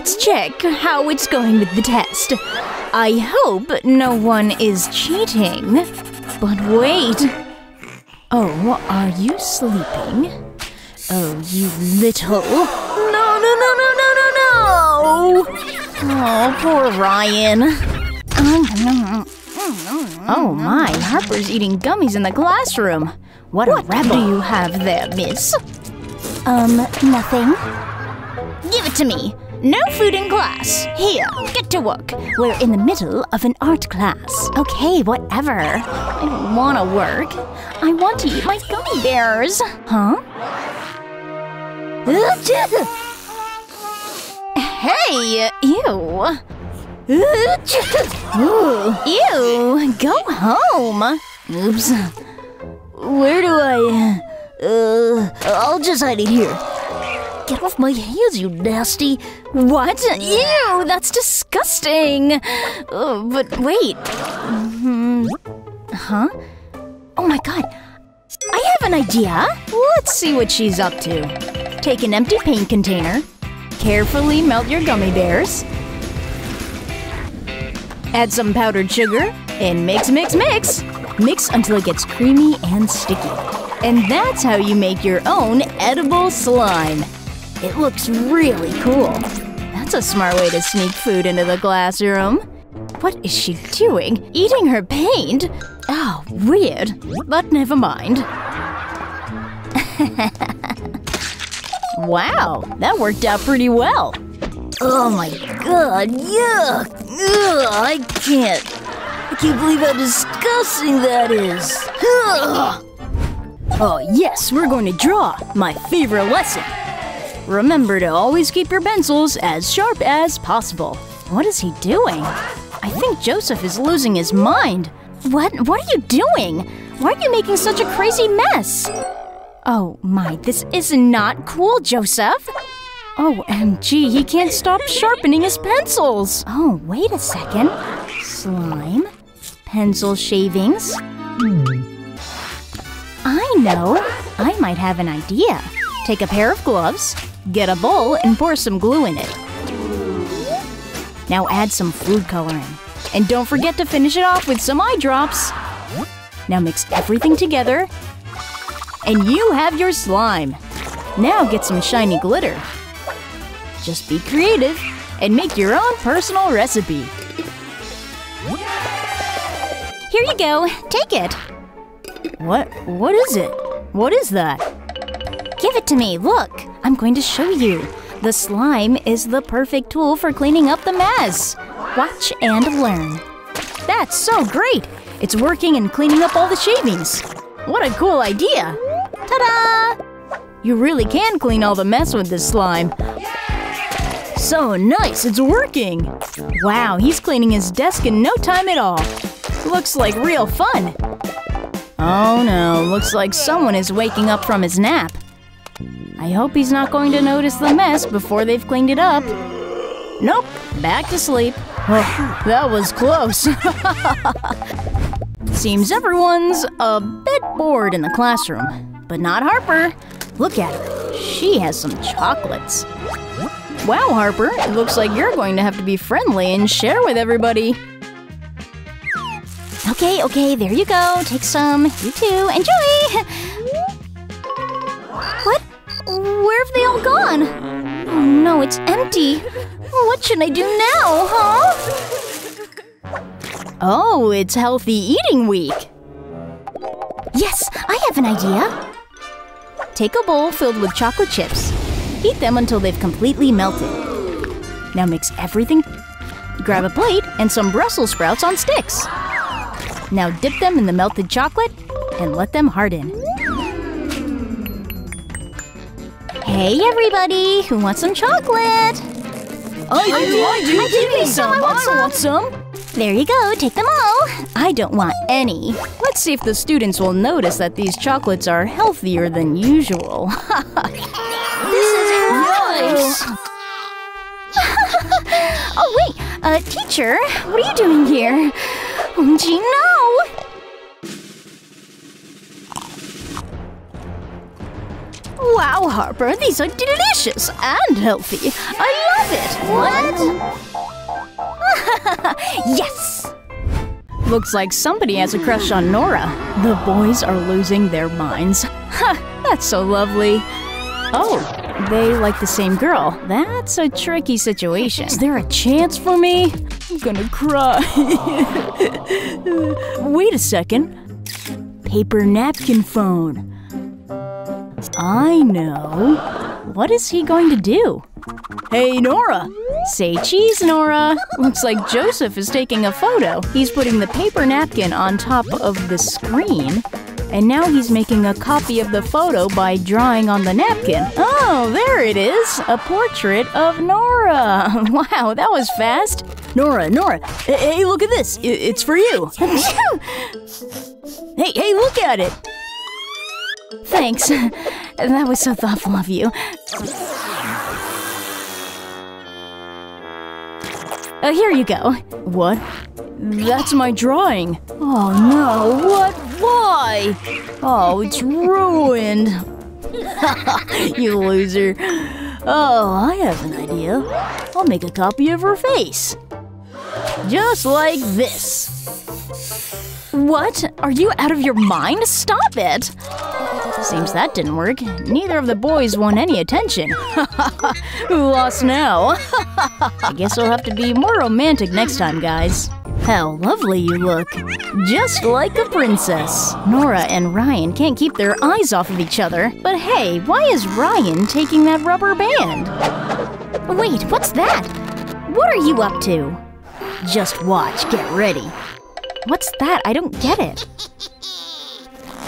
let's check how it's going with the test. I hope no one is cheating. But wait. Oh, are you sleeping? Oh, you little. No, no, no, no, no, no, no! Oh, poor Ryan. Oh my, Harper's eating gummies in the classroom. What, a rebel. do you have there, miss? Um, nothing. Give it to me. No food in class. Here, get to work. We're in the middle of an art class. Okay, whatever. I don't want to work. I want to eat my gummy bears. Huh? Hey, ew. Ew, go home. Oops. Where do I... Uh, I'll just hide it here. Get off my hands, you nasty. What? Ew, that's disgusting. Uh, but wait. Hmm. Huh? Oh my god. I have an idea. Let's see what she's up to. Take an empty paint container. Carefully melt your gummy bears. Add some powdered sugar and mix, mix, mix. Mix until it gets creamy and sticky. And that's how you make your own edible slime. It looks really cool. That's a smart way to sneak food into the classroom. What is she doing? Eating her paint? Oh, weird. But never mind. wow, that worked out pretty well. Oh my god, yuck! Ugh, I can't. I can't believe how disgusting that is. Ugh. Oh, yes, we're going to draw. My favorite lesson. Remember to always keep your pencils as sharp as possible. What is he doing? I think Joseph is losing his mind. What? What are you doing? Why are you making such a crazy mess? Oh my, this is not cool, Joseph. Oh, MG, he can't stop sharpening his pencils. Oh, wait a second. Slime, pencil shavings. I know. I might have an idea. Take a pair of gloves, get a bowl, and pour some glue in it. Now add some food coloring. And don't forget to finish it off with some eye drops. Now mix everything together. And you have your slime. Now get some shiny glitter. Just be creative and make your own personal recipe. Here you go. Take it. What? What is it? What is that? Give it to me. Look, I'm going to show you. The slime is the perfect tool for cleaning up the mess. Watch and learn. That's so great! It's working and cleaning up all the shavings. What a cool idea! Ta-da! You really can clean all the mess with this slime. So nice, it's working! Wow, he's cleaning his desk in no time at all. Looks like real fun. Oh no, looks like someone is waking up from his nap. I hope he's not going to notice the mess before they've cleaned it up. Nope, back to sleep. Oh, that was close. Seems everyone's a bit bored in the classroom. But not Harper. Look at her. She has some chocolates. Wow, Harper, it looks like you're going to have to be friendly and share with everybody. Okay, okay, there you go. Take some. You too. Enjoy! Where have they all gone? Oh no, it's empty. What should I do now, huh? Oh, it's Healthy Eating Week. Yes, I have an idea. Take a bowl filled with chocolate chips. Heat them until they've completely melted. Now mix everything. Grab a plate and some Brussels sprouts on sticks. Now dip them in the melted chocolate and let them harden. Hey everybody, who wants some chocolate? I do, I do, I do, give me some, I want some. want some. There you go, take them all. I don't want any. Let's see if the students will notice that these chocolates are healthier than usual. This is gross. oh wait, uh, teacher, what are you doing here? No! Harper, these are delicious and healthy. I love it. What? yes! Looks like somebody has a crush on Nora. The boys are losing their minds. Ha, that's so lovely. Oh, they like the same girl. That's a tricky situation. Is there a chance for me? I'm gonna cry. Wait a second. Paper napkin phone. I know. What is he going to do? Hey, Nora! Say cheese, Nora! Looks like Joseph is taking a photo. He's putting the paper napkin on top of the screen, and now he's making a copy of the photo by drawing on the napkin. Oh, there it is! A portrait of Nora! Wow, that was fast! Nora, Nora, hey, look at this! It's for you! hey, hey, look at it! Thanks. That was so thoughtful of you. Uh, here you go. What? That's my drawing. Oh no, what? Why? Oh, it's ruined. you loser. Oh, I have an idea. I'll make a copy of her face. Just like this. What? Are you out of your mind? Stop it! Seems that didn't work. Neither of the boys won any attention. Who lost now? I guess we'll have to be more romantic next time, guys. How lovely you look. Just like a princess. Nora and Ryan can't keep their eyes off of each other. But hey, why is Ryan taking that rubber band? Wait, what's that? What are you up to? Just watch, get ready. What's that? I don't get it.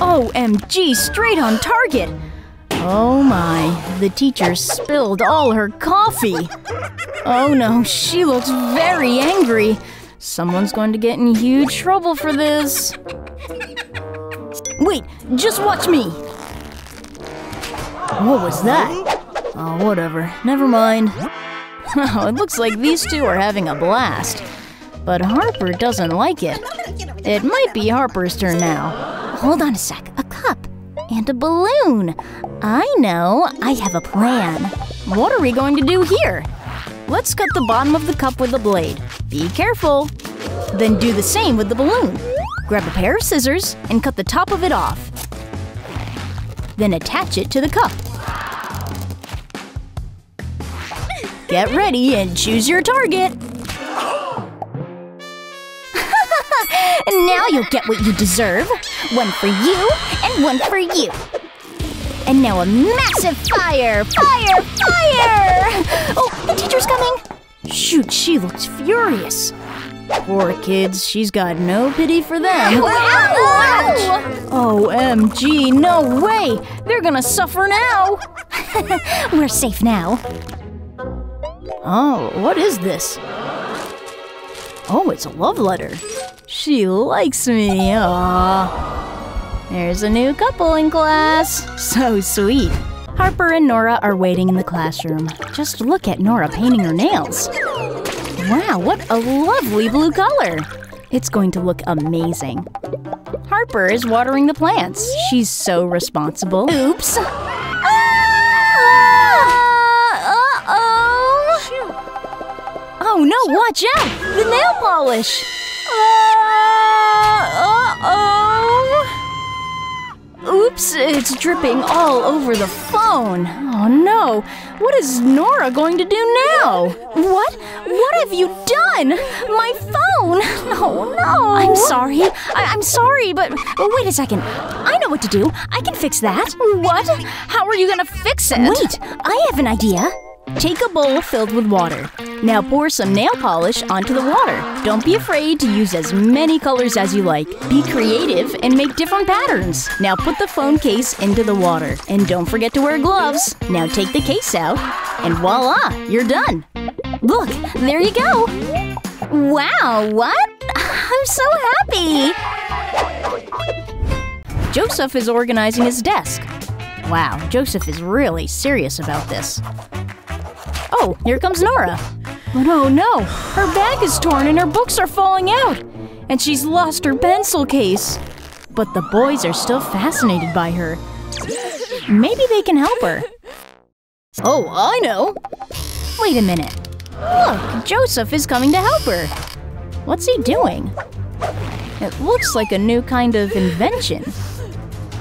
OMG, straight on target! Oh my, the teacher spilled all her coffee. Oh no, she looks very angry. Someone's going to get in huge trouble for this. Wait, just watch me. What was that? Oh, whatever. Never mind. Oh, it looks like these two are having a blast. But Harper doesn't like it. It might be Harper's turn now. Hold on a sec. A cup and a balloon. I know. I have a plan. What are we going to do here? Let's cut the bottom of the cup with a blade. Be careful. Then do the same with the balloon. Grab a pair of scissors and cut the top of it off. Then attach it to the cup. Get ready and choose your target. Now you'll get what you deserve. One for you and one for you. And now a massive fire! Fire! Fire! Oh, the teacher's coming! Shoot, she looks furious. Poor kids, she's got no pity for them. OH! OMG, no way! They're gonna suffer now! We're safe now. Oh, what is this? Oh, it's a love letter. She likes me. Aww. There's a new couple in class. So sweet. Harper and Nora are waiting in the classroom. Just look at Nora painting her nails. Wow, what a lovely blue color. It's going to look amazing. Harper is watering the plants. She's so responsible. Oops. Oh no, watch out! The nail polish! Uh, uh-oh! Oops, it's dripping all over the phone. Oh no, what is Nora going to do now? What? What have you done? My phone! Oh no! I'm sorry. I- am sorry, but wait a second. I know what to do. I can fix that. What? How are you gonna fix it? Wait, I have an idea. Take a bowl filled with water. Now pour some nail polish onto the water. Don't be afraid to use as many colors as you like. Be creative and make different patterns. Now put the phone case into the water. And don't forget to wear gloves. Now take the case out, and voila, you're done. Look, there you go. Wow, what? I'm so happy. Joseph is organizing his desk. Wow, Joseph is really serious about this. Oh, here comes Nora. But oh no, her bag is torn and her books are falling out. And she's lost her pencil case. But the boys are still fascinated by her. Maybe they can help her. Oh, I know. Wait a minute. Look, Joseph is coming to help her. What's he doing? It looks like a new kind of invention.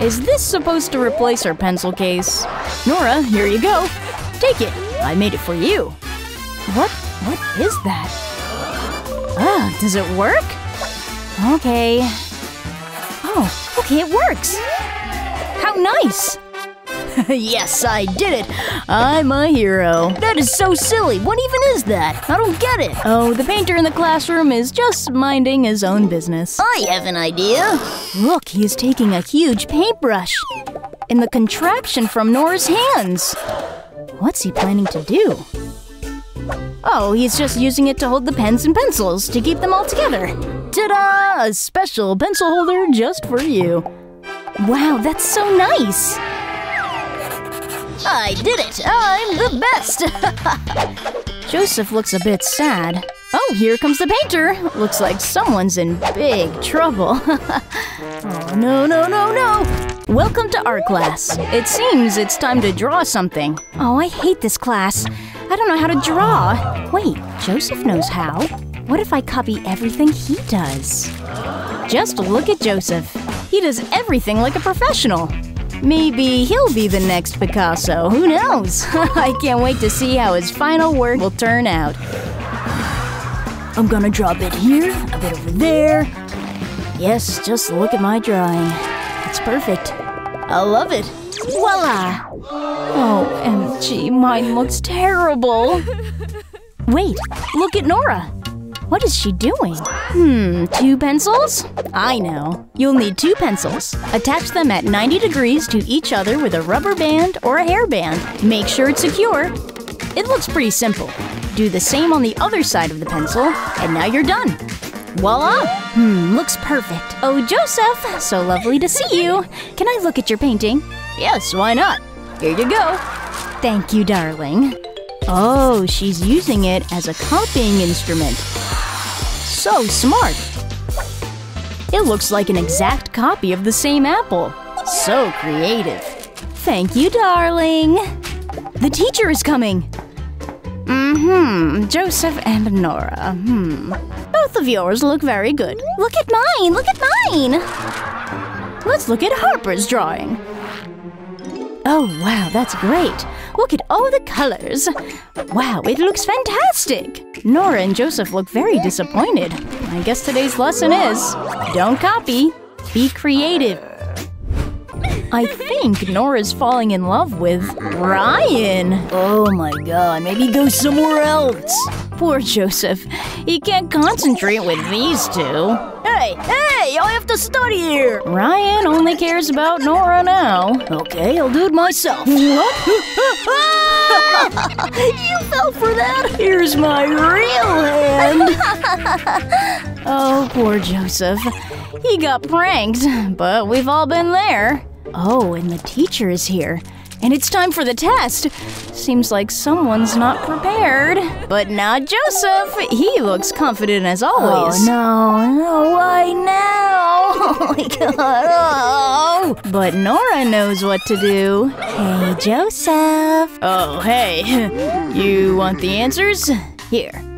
Is this supposed to replace her pencil case? Nora, here you go. Take it. I made it for you. What? What is that? Ah, does it work? Okay. Oh, okay, it works. How nice! yes, I did it. I'm a hero. That is so silly. What even is that? I don't get it. Oh, the painter in the classroom is just minding his own business. I have an idea. Look, he is taking a huge paintbrush in the contraption from Nora's hands. What's he planning to do? Oh, he's just using it to hold the pens and pencils to keep them all together. Ta-da! A special pencil holder just for you. Wow, that's so nice! I did it! I'm the best! Joseph looks a bit sad. Oh, here comes the painter! Looks like someone's in big trouble. oh, no, no, no, no! Welcome to art class. It seems it's time to draw something. Oh, I hate this class. I don't know how to draw. Wait, Joseph knows how. What if I copy everything he does? Just look at Joseph. He does everything like a professional. Maybe he'll be the next Picasso. Who knows? I can't wait to see how his final work will turn out. I'm gonna draw a bit here, a bit over there. Yes, just look at my drawing. It's perfect. I love it. Voila! Oh, MG, mine looks terrible. Wait, look at Nora. What is she doing? Hmm, two pencils? I know. You'll need two pencils. Attach them at 90 degrees to each other with a rubber band or a hairband. Make sure it's secure. It looks pretty simple. Do the same on the other side of the pencil, and now you're done. Voila! Hmm, looks perfect. Oh, Joseph, so lovely to see you. Can I look at your painting? Yes, why not? Here you go. Thank you, darling. Oh, she's using it as a copying instrument. So smart. It looks like an exact copy of the same apple. So creative. Thank you, darling. The teacher is coming. Mm-hmm. Joseph and Nora. Hmm. Both of yours look very good. Look at mine! Look at mine! Let's look at Harper's drawing. Oh, wow, that's great. Look at all the colors. Wow, it looks fantastic. Nora and Joseph look very disappointed. I guess today's lesson is don't copy, be creative. I think Nora's falling in love with Ryan. Oh my god, maybe go somewhere else. Poor Joseph. He can't concentrate with these two. Hey, hey, I have to study here. Ryan only cares about Nora now. Okay, I'll do it myself. What? you fell for that? Here's my real hand. oh, poor Joseph. He got pranked, but we've all been there. Oh, and the teacher is here. And it's time for the test. Seems like someone's not prepared. But not Joseph. He looks confident as always. Oh no, no, why now? Oh my god. Oh. But Nora knows what to do. Hey, Joseph. Oh, hey. You want the answers? Here.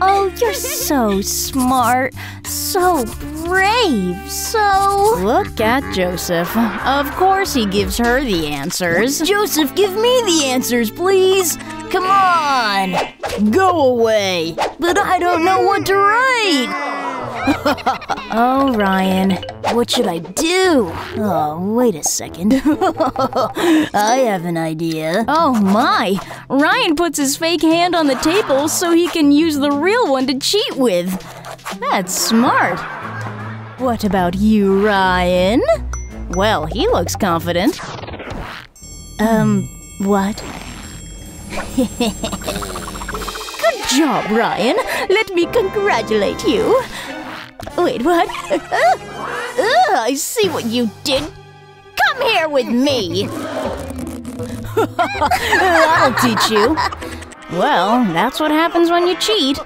Oh, you're so smart, so brave, so. Look at Joseph. Of course, he gives her the answers. Joseph, give me the answers, please. Come on. Go away. But I don't know what to write. Oh, Ryan. What should I do? Oh, wait a second. I have an idea. Oh my! Ryan puts his fake hand on the table so he can use the real one to cheat with. That's smart. What about you, Ryan? Well, he looks confident. Um, what? Good job, Ryan. Let me congratulate you. Wait, what? Uh, I see what you did. Come here with me. I'll teach you. Well, that's what happens when you cheat.